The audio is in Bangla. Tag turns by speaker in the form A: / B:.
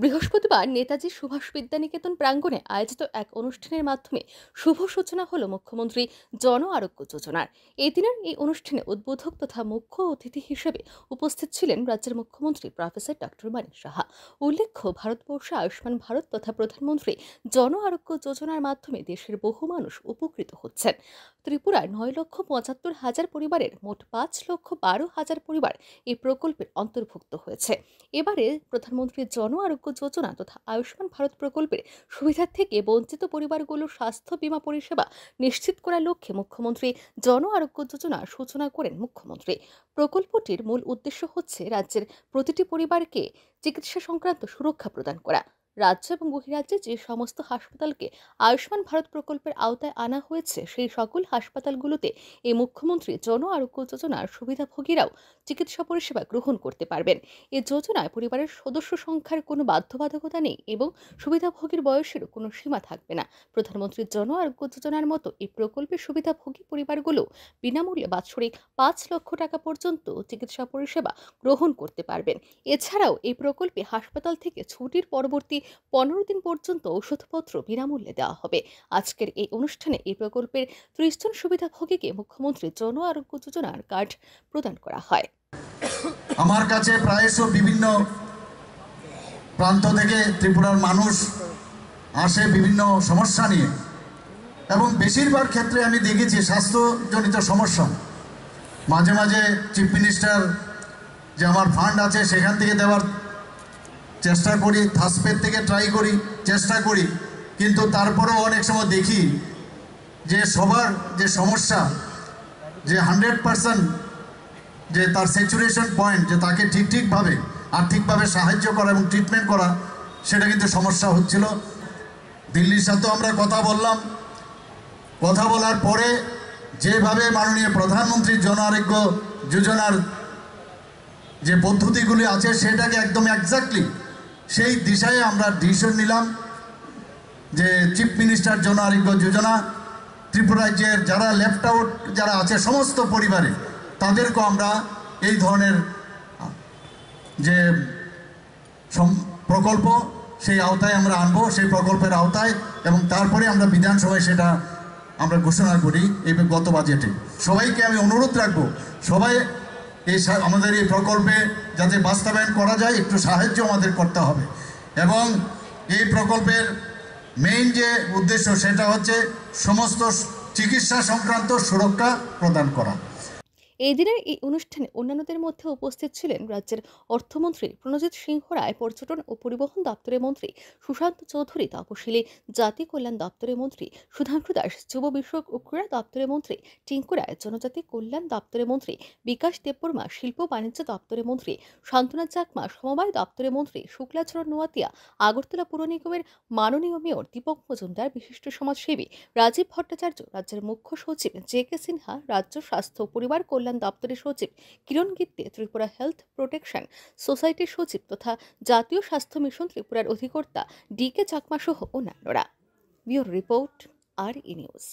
A: বৃহস্পতিবার নেতাজি সুভাষ বিদ্যানিকেতন প্রাঙ্গণে আয়োজিত এক অনুষ্ঠানের মাধ্যমে শুভ সূচনা হল মুখ্যমন্ত্রী জন আরোগ্য যোজনার। এই দিনের এই অনুষ্ঠানে উদ্বোধক তথা মুখ্য অতিথি হিসেবে উপস্থিত ছিলেন রাজ্যের মুখ্যমন্ত্রী প্রফেসর ডক্টর মানিক সাহা। উল্লেখ্য, ভারতবর্ষে আয়ুষ্মান ভারত তথা প্রধানমন্ত্রী জন আরোগ্য যোজনার মাধ্যমে দেশের বহু মানুষ উপকৃত হচ্ছেন। ত্রিপুরার নয় লক্ষ পঁচাত্তর হাজার পরিবারের মোট পাঁচ লক্ষ বারো হাজার পরিবার এই প্রকল্পের অন্তর্ভুক্ত হয়েছে। এবারে প্রধানমন্ত্রী জন আরোগ্য যোজনা তথা আয়ুষ্মান ভারত প্রকল্পের সুবিধা থেকে বঞ্চিত পরিবারগুলোর স্বাস্থ্য বিমা পরিষেবা নিশ্চিত করার লক্ষ্যে মুখ্যমন্ত্রী জন আরোগ্য যোজনার সূচনা করেন মুখ্যমন্ত্রী। প্রকল্পটির মূল উদ্দেশ্য হচ্ছে রাজ্যের প্রতিটি পরিবারকে চিকিৎসা সংক্রান্ত সুরক্ষা প্রদান করা। রাজ্য এবং বহিরাজ্যে যে সমস্ত হাসপাতালকে আয়ুষ্মান ভারত প্রকল্পের আওতায় আনা হয়েছে, সেই সকল হাসপাতালগুলোতে এই মুখ্যমন্ত্রী জন আরোগ্য যোজনার সুবিধাভোগীরাও চিকিৎসা পরিষেবা গ্রহণ করতে পারবেন। এ যোজনায় পরিবারের সদস্য সংখ্যার কোনো বাধ্যবাধকতা নেই এবং সুবিধাভোগীর বয়সেরও কোনো সীমা থাকবে না। প্রধানমন্ত্রী জন আরোগ্য যোজনার মতো এই প্রকল্পের সুবিধাভোগী পরিবারগুলো বিনামূল্যে বাৎসরিক পাঁচ লক্ষ টাকা পর্যন্ত চিকিৎসা পরিষেবা গ্রহণ করতে পারবেন। এছাড়াও এই প্রকল্পে হাসপাতাল থেকে ছুটির পরবর্তী পনেরো দিন পর্যন্ত ওষুধপত্র বিনামূল্যে দেওয়া হবে। আজকের এই অনুষ্ঠানে এই প্রকল্পের ত্রিশ জন সুবিধাভোগীকে মুখ্যমন্ত্রী জন আরোগ্য যোজনার কার্ড প্রদান করা হয়।
B: আমার কাছে প্রায়শ বিভিন্ন প্রান্ত থেকে ত্রিপুরার মানুষ আসে বিভিন্ন সমস্যা নিয়ে। এবং বেশিরভাগ ক্ষেত্রে আমি দেখেছি স্বাস্থ্যজনিত সমস্যা। মাঝে মাঝে চিফ মিনিস্টার যে আমার ফান্ড আছে সেখান থেকে দেওয়ার চেষ্টা করি, থাসপের থেকে ট্রাই করি, চেষ্টা করি। কিন্তু তারপরেও অনেক সময় দেখি যে সবার যে সমস্যা, যে হান্ড্রেড পারসেন্ট যে তার স্যাচুরেশন পয়েন্ট যে তাকে ঠিক ঠিকভাবে আর্থিকভাবে সাহায্য করা এবং ট্রিটমেন্ট করা, সেটা কিন্তু সমস্যা হচ্ছিল। দিল্লির সাথেও আমরা কথা বললাম। কথা বলার পরে যেভাবে মাননীয় প্রধানমন্ত্রী জন আরোগ্য যোজনার যে পদ্ধতিগুলি আছে, সেটাকে একদম একজাক্টলি সেই দিশায় আমরা ডিসিশন নিলাম যে চিফ মিনিস্টার জন আরোগ্য যোজনা, ত্রিপুরা রাজ্যের যারা লেফট আউট যারা আছে সমস্ত পরিবারে, তাদেরকেও আমরা এই ধরনের, যে প্রকল্প সেই আওতায় আমরা আনব, সেই প্রকল্পের আওতায় এবং তারপরে আমরা বিধানসভায় সেটা আমরা ঘোষণা করি এই গত বাজেটে। সবাইকে আমি অনুরোধ রাখব, সবাই এই আমাদের এই প্রকল্পে যাতে বাস্তবায়ন করা যায়, একটু সাহায্য আমাদের করতে হবে। এবং এই প্রকল্পের মেইন যে উদ্দেশ্য, সেটা হচ্ছে সমস্ত চিকিৎসা সংক্রান্ত সুরক্ষা প্রদান করা।
A: এই দিনের এই অনুষ্ঠানে অন্যান্যদের মধ্যে উপস্থিত ছিলেন রাজ্যের অর্থমন্ত্রী প্রণজিৎ সিংহ রায়, পর্যটন ও পরিবহন দপ্তরের মন্ত্রী সুশান্ত চৌধুরী, তপশিলী জাতি কল্যাণ দপ্তরের মন্ত্রী সুধাংশু দাস, যুব বিষয়ক ও ক্রীড়া দপ্তরের মন্ত্রী টিঙ্কু রায়, জনজাতি কল্যাণ দপ্তরের মন্ত্রী বিকাশ দেববর্মা, শিল্প বাণিজ্য দপ্তরের মন্ত্রী শান্তনা চাকমা, সমবায় দপ্তরের মন্ত্রী শুক্লাচরণ নোয়াতিয়া, আগরতলা পুর নিগমের মাননীয় মেয়র দীপক মজুমদার, বিশিষ্ট সমাজসেবী রাজীব ভট্টাচার্য, রাজ্যের মুখ্য সচিব জে কে সিনহা, রাজ্য স্বাস্থ্য পরিবার কল্যাণ কল্যাণ দপ্তরের সচিব কিরণ গিত্তে, ত্রিপুরা হেলথ প্রোটেকশন সোসাইটির সচিব তথা জাতীয় স্বাস্থ্য মিশন ত্রিপুরার অধিকর্তা ডি কে চাকমা সহ অন্যান্যরা। ব্যুরো রিপোর্ট, আর ই নিউজ।